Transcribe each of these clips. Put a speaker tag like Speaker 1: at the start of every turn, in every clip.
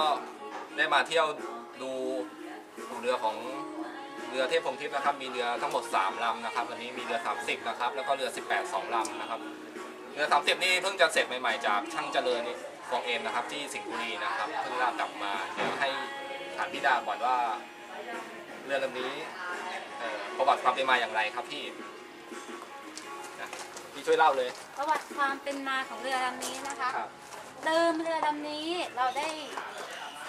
Speaker 1: ก็ได้มาเที่ยวดูเรือของเรือเทพพรหมทิพย์นะครับ มีเรือทั้งหมด 3ลำนะครับวันนี้มีเรือ 30นะครับแล้วก็เรือ 18 2ลำนะครับเรือ 30 นี่เพิ่งจะเสร็จใหม่ๆจากช่างเจริญนี่ฟองเอ็มนะครับที่สิงห์บุรีนะครับเพิ่งลากกลับมาเดี๋ยวให้ถามพี่ดาก่อนว่าเรือลำนี้เอ่อประวัติความเป็นมาอย่างไรครับพี่นะพี่ช่วยเล่าเลย
Speaker 2: ประวัติความเป็นมาของเรือลำนี้นะคะ
Speaker 1: ครับ
Speaker 2: เดิมเรือลำนี้เราได้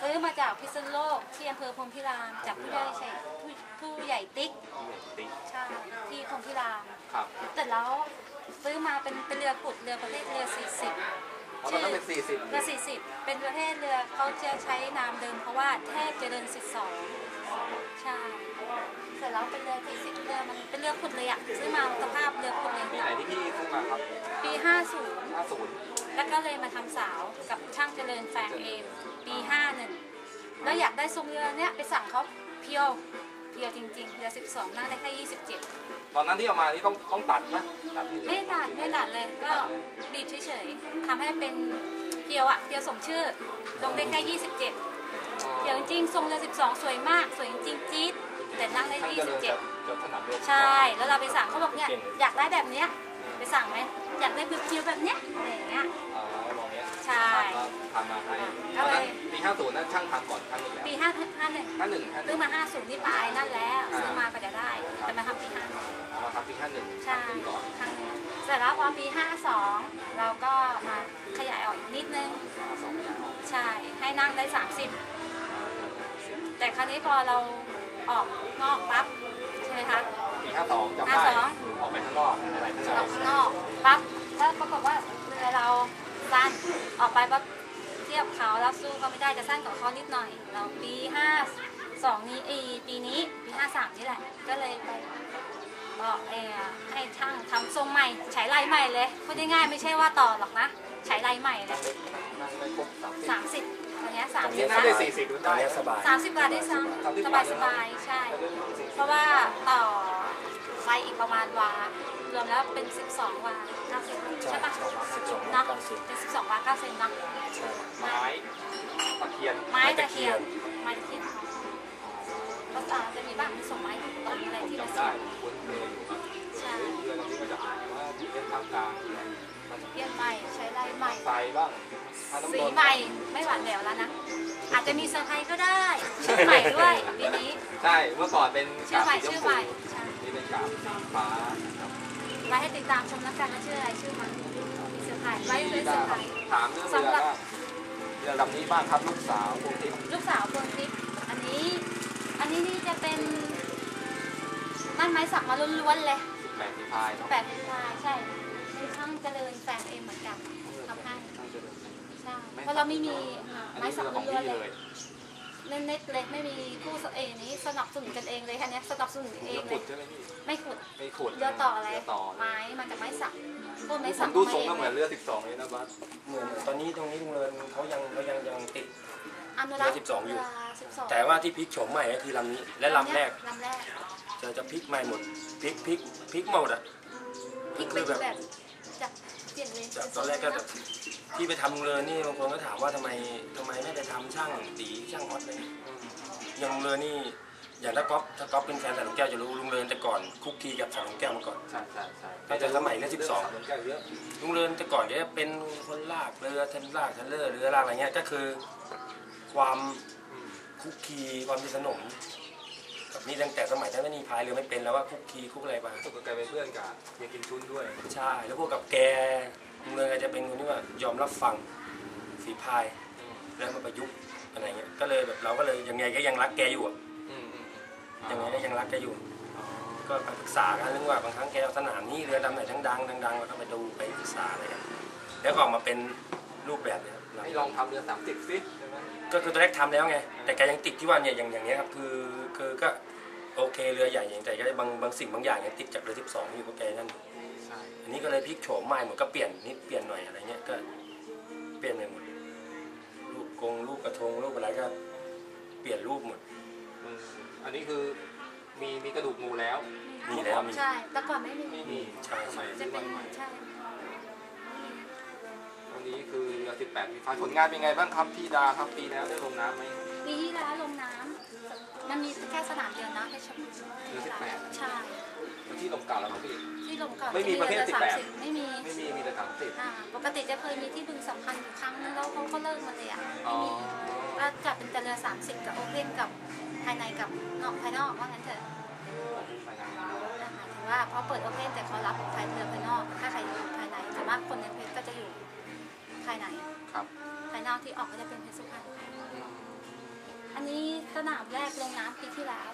Speaker 2: ซื้อมาจากพิษณุโลกที่อำเภอพรหมพิรามจากผู้ใหญ่ชัยผู้ผู้ใหญ่ติ๊ก
Speaker 1: ติ๊ก
Speaker 2: ใช่ที่พรหมพิราม
Speaker 1: ครับ
Speaker 2: แต่แล้วซื้อมาเป็นเป็นเรือขุดเรือประเภทเรือ 40
Speaker 1: เพราะตอนนั้นเป็น40
Speaker 2: เรือ40 เป็นประเภทเรือเขาจะใช้นามเดิมเพราะว่าแทบเจริญ12ใช่เสร็จแล้วเป็นเรือ40เรือมันเป็นเรือขุดเลยอะซื้อมาสภาพเรือขุดเลย
Speaker 1: ที่ไหนที่พี่ซื้อมาครับ
Speaker 2: ปี50
Speaker 1: 50
Speaker 2: แล้วก็เลยมาทำสาวกับช่างเจริญแฟงเอมปี51แล้วอยากได้ทรงเรือเนี้ยไปสั่งเขาเพียวเพียวจริงๆเรือ12นั่งได้แค่27
Speaker 1: ตอนนั้นที่เอามานี่ต้องต้องตัดนะตัดที่
Speaker 2: ไม่ตัดไม่ตัดเลยก็บีบเฉยๆทำให้เป็นเพียวอะเพียวสมชื่อลงได้แค่27เพียวจริงๆทรงเรือ12สวยมากสวยจริงๆจี๊ดแต่นั่งได้
Speaker 1: ท่านเจริญจะ
Speaker 2: 27
Speaker 1: จะถนัดเรื่อง
Speaker 2: ใช่แล้วเราไปสั่งเขาบอกเนี่ยอยากได้แบบเนี้ยไปสั่งไหมอยากได้เพียวๆแบบเนี้ยอะไรอย่างเงี้ย
Speaker 1: อ๋อมองเนี้ย
Speaker 2: ใช่
Speaker 1: ก็ทำมาให้ต
Speaker 2: ก็
Speaker 1: อน
Speaker 2: เลย
Speaker 1: นั้นปี50นั้นช่างทำก่อนครั้งหนึ่งแล้ว
Speaker 2: ปี5 51
Speaker 1: ห้าหนึ่งห้าห
Speaker 2: ซื้
Speaker 1: นึ่
Speaker 2: อง มา50นี่ปลายนั่นแล้ว
Speaker 1: อ่า
Speaker 2: ซื้อมาก็จะได้ แต่มาทำปีห้า
Speaker 1: เอามาทำปีห้าหนึ่ง
Speaker 2: ใช่
Speaker 1: ก่อน
Speaker 2: ครั้งหนึงเสร็จแล้วพอปี52เราก็มาขยายออกอีกนิดนึง
Speaker 1: สองอย่าง
Speaker 2: ใช่ ให้นั่งได้ 30 แต่ครั้งนี้พอเราออกนอกปั๊บใช่ไหมคะ
Speaker 1: ปีห้าสองจำได้
Speaker 2: 52
Speaker 1: ออกไปข้างนอกอะไรข้างน
Speaker 2: อ
Speaker 1: อ
Speaker 2: อกกข้างนอกปั๊บ ออกไปปั๊บเทียบเขาแล้วสู้เขาไม่ได้จะสั้นกว่าเขานิดหน่อย เราปี52นี้อีปีนี้ปี53นี่แหละ ก็เลยไปบอกเออให้ช่างทำทรงใหม่ใช้ลายใหม่เลยพูดง่ายๆไม่ใช่ว่าต่อหรอกนะใช้ลายใหม่เลย
Speaker 1: นั่งได้ครบสามสิบ
Speaker 2: สามสิบตอนเนี้สา
Speaker 1: ต
Speaker 2: ม
Speaker 1: รง
Speaker 2: สิ
Speaker 1: นี้
Speaker 2: บ
Speaker 1: นั่ง
Speaker 2: นะ
Speaker 1: ได้สี่สิบก็
Speaker 3: ตอน
Speaker 1: ได้
Speaker 3: นี้สบาย
Speaker 2: สามสิบบาทได้ซ้ำสบายสบายๆใช่ เพราะว่าต่อไฟอีกประมาณวา รวมแล้วเป็น 12 วา9เซนใช่ปะ
Speaker 3: สิบสอง
Speaker 2: เนาะ
Speaker 3: เก้าสิบ
Speaker 2: เป็น 12 วา9เซนเนาะ
Speaker 3: ใช่
Speaker 1: ไม้ตะเคียน
Speaker 2: ไม้ตะเคียนไม้ตะเคียนภาษาจะมีบ้างมีส่งไม้ถูกต้องมีอะไรที่ผ
Speaker 1: จำ
Speaker 2: ส
Speaker 1: ได้
Speaker 2: ม
Speaker 1: คุ้นเคยอยู่ครับ
Speaker 2: ใช่
Speaker 1: เรือลำนี้มาจากไหนว่าเป็นทางกลางมัน
Speaker 2: เปลี่ยนใหม่ใช้ลายใหม่
Speaker 1: ทรายบ้างทาน้ำ
Speaker 2: สี
Speaker 1: นนต์
Speaker 2: ใหม่ไม่หวานแหววแล้วนะอาจจะมีเซอร์ไพรส์ก็ได้ชื่อใหม่ด้วยปีนี้
Speaker 1: ใช่เมื่อก่อนเป็น
Speaker 2: ชื่อใหม่
Speaker 1: กาบสี
Speaker 2: ชื่อ
Speaker 1: ช
Speaker 2: ใหม่
Speaker 1: พู
Speaker 2: ใช่
Speaker 1: นี่เป็นกาบสีฟ้าครับ
Speaker 2: ไว้ให้ติดตามชมแล้วกันว่าชื่ออะไรชื่อมันมีเซอร์ไพรส์ไว้เลย
Speaker 1: พี่
Speaker 2: เซอ
Speaker 1: ดา
Speaker 2: ร์ไพรส์
Speaker 1: ถามเรื่องเรือว่าเรือลำนี้บ้างครับลูกสาวพวกที่
Speaker 2: ลูกสาวคนทิพย์อันนี้ อันนี้นี่จะเป็นนั่นไม้สักมาล้วนๆเลย
Speaker 1: สิบแปดสีพายเนาะ
Speaker 2: แปดพิพายใช่เป็นช่างเจริญแฟนเองเหมือนกันทำให้ใช่เพราะเราไม่มี
Speaker 1: อัน
Speaker 2: ไม้
Speaker 1: นี้
Speaker 2: สัก
Speaker 1: เรือของ
Speaker 2: ล้วน
Speaker 1: พี่
Speaker 2: ๆเล
Speaker 1: เลยย
Speaker 2: เน้นๆเลยไม่มีคู่สเอนี้สนับสนุนกันเองเลยแค่เนี้ยสนับสนุนเอ
Speaker 1: เรือง
Speaker 2: เล
Speaker 1: ขุ
Speaker 2: ย
Speaker 1: ดใช่ไหมพี่
Speaker 2: ไม่ขุด
Speaker 1: ไม่ขุด
Speaker 2: เรือต่ออะไร
Speaker 1: เรือต่อ
Speaker 2: ไม้มาจากไม้สักพวกไม้
Speaker 1: ผ
Speaker 2: สัก
Speaker 1: มดูทรงก็เหมือนเรือสิบสองเลยนะบัส
Speaker 3: เหมือนตอนนี้ตรงนี้ลุงเรินเขายังเขายังยังติด
Speaker 2: อนุรักษ์
Speaker 3: เรือ12อยู่
Speaker 2: เรือ12
Speaker 3: แต่ว่าที่พลิกโฉมใหม่ก็คือลำนี้ และลำแรก
Speaker 2: ลำแรก
Speaker 3: จะจะพลิกใหม่หมดพลิกพลิกพลิกหมดอะ
Speaker 2: พลิกเป็นแบบจากเปลี่ยนเลย
Speaker 3: จากตอนแรกก็แบบ ที่ไปทำลุงเรินนี่บางคนก็ถามว่าทำไมทำไมไม่ไปทำช่างตีช่างฮอตเลยอย่างลุงเรินนี่อย่างถ้าก๊อฟถ้าก๊อฟเป็นแฟนแต่ลุงแก้วจะรู้ลุงเรินแต่ก่อนคุกคีกับสาวลุงแก้วมาก่อน
Speaker 1: ใช่ใช่ใช่
Speaker 3: ก็จะสมัยเรือ12
Speaker 1: เรือแก้วเยอะ
Speaker 3: ลุงเรือนแต่ก่อนก็จะเป็นคนลากเรือเทนลากเทนเลอร์เรือลากอะไรเงี้ยก็คือ ความคุกคีความสนิทสนมกับนี่ตั้งแต่สมัยตั้งแต่นี่พายเรือไม่เป็นแล้วว่าคุกคีคุกอะไรมา
Speaker 1: สุกกลายเป็นเพื่อนกับเฮียกินชุนด้วย
Speaker 3: ใช่แล้วพวกกับแก ลุงเรือนก็จะเป็นคนที่ว่ายอมรับฟังฝีพายแล้วมาประยุกต์อะไรเงี้ยก็เลยแบบเราก็เลยยังไงก็ยังรักแกอยู่อะ
Speaker 1: อืมอืมอืม
Speaker 3: ยังไงก็ยังรักแกอยู่ ก็ไปปรึกษากันเรื่องว่าบางครั้งแกเอาสนามนี้เรือดำไหนดังๆดังๆแล้วก็ไปดูไปปรึกษาอะไรกันแล้วก็ออกมาเป็นรูปแบบเนี่ยครับ
Speaker 1: ให้ลองทำเรือสามสิบสิใช่ไหม
Speaker 3: ก็คือตอนแรกทำแล้วไง แต่แกยังติดที่ว่าเนี่ยอย่างอย่างเนี้ยครับคือคือก็โอเคเรือใหญ่อย่างแต่ก็บางบางสิ่งบางอย่างยังติดจากเรือ12อยู่กับแกนั่นอยู่
Speaker 1: ใช่
Speaker 3: อันนี้ก็เลยพลิกโฉมใหม่หมดก็เปลี่ยนนิดเปลี่ยนหน่อยอะไรเงี้ยก็เปลี่ยนไปหมดรูปกงรูปกระทงรูปอะไรก็เปลี่ยนรูปหมด
Speaker 1: อืมอันนี้คือมีมีกระดูกงูแล้ว
Speaker 3: มีแล้วมี
Speaker 2: ใช่แต่ก่อนไม่มี
Speaker 1: ไม่มี
Speaker 3: ใช่
Speaker 1: สมัย
Speaker 2: จะ
Speaker 1: ซื้อ
Speaker 2: เป็น
Speaker 1: มาใหม่
Speaker 2: ใช่
Speaker 1: วันนี้นี้คือเรือ18มีไฟผลงานเป็นไงบ้างครับพี่ดาครับปีแล้วได้ลงน้ำไหม
Speaker 2: ปีที่แล้วลง น้ำมันมีแค่สนามเดียวนะเพชรบูรณ์
Speaker 1: เรือ18
Speaker 2: ใช่
Speaker 1: ที่ลงเก่าแล้วครับพี่
Speaker 2: ที่ลงก่อน
Speaker 1: ไม่มีประเภท
Speaker 2: รือ
Speaker 1: 18
Speaker 2: 30ไม่มี
Speaker 1: ไม่มี มีแต่สามสิบ
Speaker 2: อ่าปกติจะเคยมีที่บึงสัมพันธ์อยู่ครั้งนึงแล้วเขาก็เลิกหมาเลยอะ
Speaker 1: อ๋อ
Speaker 2: ก็จัดเป็นแต่เรือ30กับโอเพนกับภายในกับนอกภายนอกว่างั้นเถอะ
Speaker 1: ไปงาน
Speaker 2: นะหมายถึงว่าพอเปิดโอเพนแต่เขารับภายเรือภายนอก ถ้าใครอยู่ภายในส่วนมากคนในเพชรก็จะอยู่ภายใน
Speaker 1: ครับ
Speaker 2: ภายนอกที่ออกก็จะเป็นเพชรสุพรรณ อันนี้สนามแรกลงน้ำปีที่แล้ว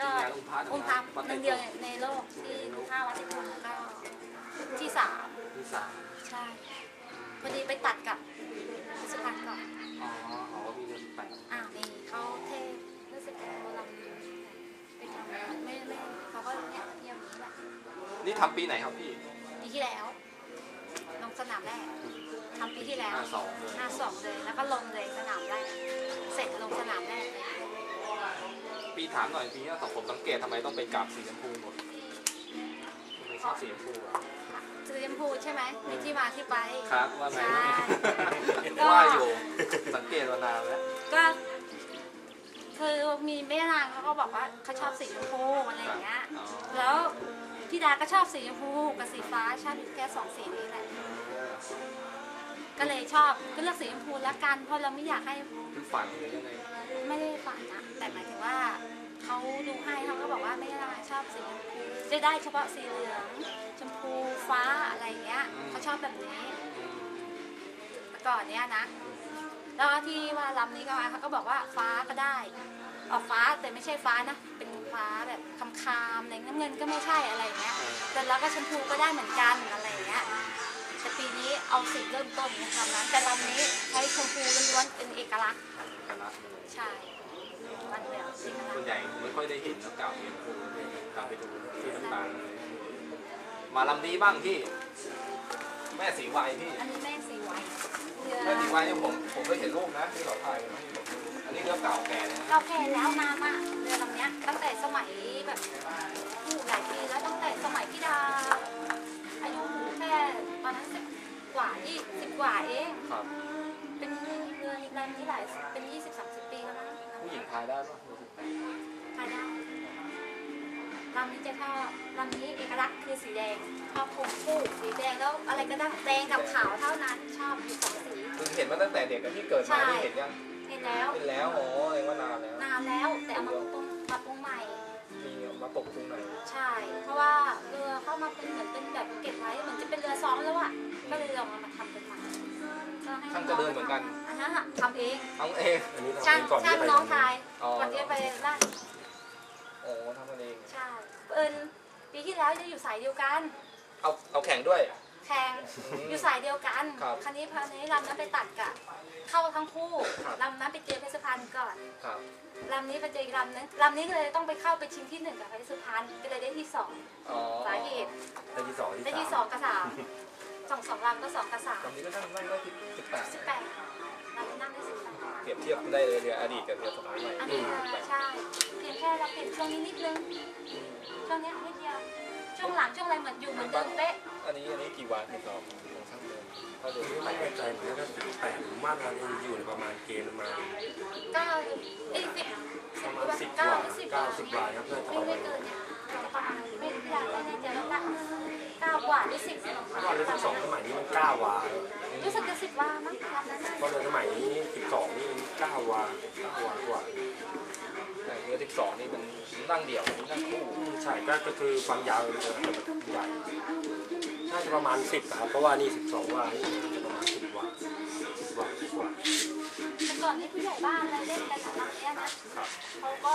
Speaker 2: ก็
Speaker 1: งานอุ้มพระ
Speaker 2: อุ้มพักหนึ่งเดียวในโลกที่ท่าวัดติดลมก็ที่สาม
Speaker 1: ที่สาม
Speaker 2: ใช่พอดีไปตัดกับเพชรสุพรรณก่อน
Speaker 1: อ๋ออ๋อมีเรือ18
Speaker 2: อ่านี่เขาเทพรู้สึกโบราณไปทำไม่ไม่เขาก็เนี่ยเยี่ยมนี้แหละ
Speaker 1: นี่ทำปีไหนครับพี่
Speaker 2: ปีที่แล้วลงสนามแรก ทำปีที่แล้ว
Speaker 1: ห้าสองเลย
Speaker 2: ห้าสองเลย แล้วก็ลงเลยสนามแรก เสร็จลงสนามแรกเลย
Speaker 1: ปีถามหน่อยปีนี้สองผมสังเกตทำไมต้องไปกราบสีชมพูหมดทำไมชอบสีชมพูอะ
Speaker 2: ซื้อชมพูใช่ไหมมีที่มาที่ไป
Speaker 1: ครับว่าไง
Speaker 2: ใช่
Speaker 1: ว่าอยู่ สังเกตมานานแล้ว
Speaker 2: ก็ คือมีแม่นางเขาก็บอกว่าเขาชอบสีชมพูอะไรอย่างเงี้ย
Speaker 1: อ๋อ
Speaker 2: แล้วพี่ดาก็ชอบสีชมพูกับสีฟ้าชอบแค่สองสีนี้แหละ ก็เลยชอบก็เลือกสีชมพูละกันเพราะเราไม่อยากให้
Speaker 1: คือฝันหรือยังไง
Speaker 2: ไม่ได้ฝันนะแต่หมายถึงว่าเขาดูให้เขาก็บอกว่าไม่ได้ชอบสีชมพูจะได้เฉพาะสีเหลืองชมพูฟ้าอะไรอย่างเงี้ยเขาชอบแบบนี้แต่ก่อนเนี้ยนะแล้วที่ว่าลำนี้ก็มาเขาก็บอกว่าฟ้าก็ได้ออกฟ้าแต่ไม่ใช่ฟ้านะ เป็นฟ้าแบบคำคามๆอะไรน้ำเงินก็ไม่ใช่อะไรอย่างเงี้ยแต่แล้วก็ชมพูก็ได้เหมือนกันอะไรอย่างเงี้ย แต่ปีนี้เอาสีเริ่มต้นนะลำนั้นแต่ลำนี้ใช้ชมพูล้วนๆเป็นเอกลักษณ์
Speaker 1: คณะเลย
Speaker 2: ใช่วันเดียวสีคณะ
Speaker 1: ส่วนใหญ่ไม่ค่อยได้เห็นแล้วกราบสีชมพูเลยกราบไปดูที่ต่างๆเลยมาลำนี้บ้างพี่ แม่สีไวพี่
Speaker 2: อันนี้แม่สีไว้เรือ
Speaker 1: แม่สีไวเนี่ยผมผมเคยเห็นรูปนะที่เขาถ่ายไว้ให้ผมดูอันนี้เรือเก่าแก่เลยนะ
Speaker 2: เราแก่แล้วนานมากเรือลำเนี้ยตั้งแต่สมัยแบบผู้หลายปีแล้วตั้งแต่สมัยพี่ดาอายุแค่ต อนนั้นสิบกว่ายี่สิบกว่าเอง
Speaker 1: ครับ
Speaker 2: เป็นเรือลำนี้หลายเป็นยี่สิบสามสิบปีแล้วมั้ง
Speaker 1: ผู้หญิงพายได้ปะรู้สึกแปลก
Speaker 2: ใครได้ลำนี้จะชอบลำนี้เอกลักษณ์คือสีแดงชอบคงคู่สีแดงแล้วอะไรก็ได้แดงกับขาวเท่านั้นชอบอยู่สองสี
Speaker 1: คือเห็นมาตั้งแต่เด็กอะที่เกิดมาที่เห็นยัง
Speaker 2: เห็นแล้ว
Speaker 1: เห็นแล้วอ๋อเองว่านานแล้ว
Speaker 2: นานแล้วแต่เอามาปรุงมาปรุงใหม่
Speaker 1: มีมาปกปรุงหน่อย
Speaker 2: ใช่ เพราะว่า เรือเข้ามาเป็นเหมือนเป็นแบบเก็บไว้เหมือนจะเป็นเรือซ้อมแล้วอะก็เลยลองเอามาทำเป็นใหม่ก็ให้
Speaker 1: ช่างเจริญเหมือนกัน
Speaker 2: อันนั้นอะทำเอง
Speaker 1: ทั้งเอง
Speaker 3: อันนี้ทำ
Speaker 2: ช่าง
Speaker 3: เองก่อน
Speaker 2: ช่า
Speaker 3: ที่
Speaker 2: ง
Speaker 3: จะไป
Speaker 2: น้องชาย
Speaker 1: อ๋อ
Speaker 2: ก่อนที่จะไปลาด
Speaker 1: โอ้ทำกันเอง
Speaker 2: ใช่เอิญปีที่แล้วจะอยู่สายเดียวกัน
Speaker 1: เอาเอาแข่งด้วย
Speaker 2: แข่ง
Speaker 1: อืม
Speaker 2: อยู่สายเดียวกัน
Speaker 1: ครับ
Speaker 2: คันนี้พอนี้ลำนั้นไปตัดกะเข้าทั้งคู่
Speaker 1: ครับ
Speaker 2: ลำนั้นไปเจอเพชรพันธ์ก่อน
Speaker 1: ครับ
Speaker 2: ลำนี้ไปเจออีกลำนึงลำนี้เลยต้องไปเข้าไปชิงที่หนึ่งกับเพชรพันธ์ก็เลยได้ที่สอง
Speaker 1: อ๋อ
Speaker 2: สาเหตุ
Speaker 3: ได้ที่สองที่
Speaker 2: ได้
Speaker 3: สา
Speaker 2: ที่
Speaker 3: ม
Speaker 2: สองกับสามสองสองลำก็สองกับสาม
Speaker 1: ตอนนี้ก็นั่งนั่งได้ที่สิบแปด
Speaker 2: สิบแปดลำนั่งได้สิบแปด
Speaker 1: เปรียบเทียบได้เลยเรืออดีตกับเรือสมัยใหม่
Speaker 2: อันนี้เออใช่เพียงแค่เราเปลี่ยนช่วงนี้นิดนึงช่วงเนี้ยนิดเดียว ช่วงหลังช่วงอะไรเหมือนอยู่เหมือนเดิมเป๊ะ
Speaker 1: อันนี้อันนี้กี่วันถึงสอบของช่างเดินถ้าเดิน
Speaker 3: ไม่
Speaker 1: ไม่
Speaker 3: แน่ใจเหมือนกันก็สิบแปดผมว่าเราอยู่ในประมาณเกณฑ์ประมาณ
Speaker 2: เก้าเอ้ยสิบ
Speaker 3: ประมาณสิบก
Speaker 2: เก้า
Speaker 3: ว่า
Speaker 2: หรือสิบ
Speaker 3: เก้าสิบกว่าครับน่าจะ
Speaker 2: ไม่
Speaker 3: ประ
Speaker 2: ไม่
Speaker 3: มาณ
Speaker 2: เกินเนี่ยประมาณไม่ไม่อยากไม่แน่ใจแล้วละเก้ากว่าหรือสิบ
Speaker 3: เพราะว่าเรือสิบสองสมัยนี้มันเก้าวา
Speaker 2: รู้สึกจะสิบว่ามั้งลำนั้นน่ะ
Speaker 3: เพราะเรือสมัยนี้สิบสองนี่เก้าวาเก้าวากว่า
Speaker 1: แต่เรื อสิบสองนี่มันนั่งเดี่ยวนั่งคู่
Speaker 3: ใช่ก็ก็คือความยาวเรือจะใหญ่น่าจะประมาณสิบครับเพราะว่านี่สิบสองว่านี่จะประมาณสิบว่าสิบว่าสิบว่า
Speaker 2: แต่ก่อนนี้ผู้ใหญ่บ้านอะไรเล่นกันแบบลำเนี้ยนะเขาก็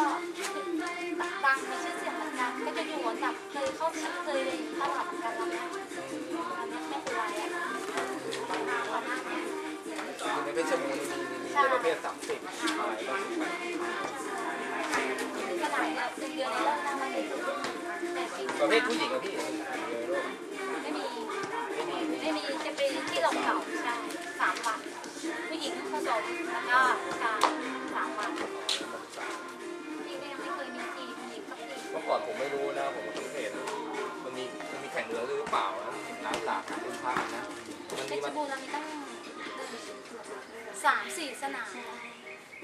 Speaker 2: ดังมีชื่อเสียงเหมือนกันก็จะอยู่กับเคยเข้าชิงเคยตลาดเหมือนกันลำเนี้ยลำเนี้ยไม่เป็นไรอะก่อนหน้าก่อนหน้าเนี้ย
Speaker 1: ในเพชรบูรณ์นี่มีมีเรือประเภทสามสิบ แล้
Speaker 2: วก็ผู้ชายสามวันพี่ก็ยังไม่เคยมีทีมหญิงสักที
Speaker 1: เมื่อก่อนผมไม่รู้นะผมก็สังเห็นมันมีมันมีแข่งเรือหรือเปล่านะน้ำหลากเป็นพระนะมัน
Speaker 2: เพชรบูรณ์เรามีตั้งสามสี่สนาม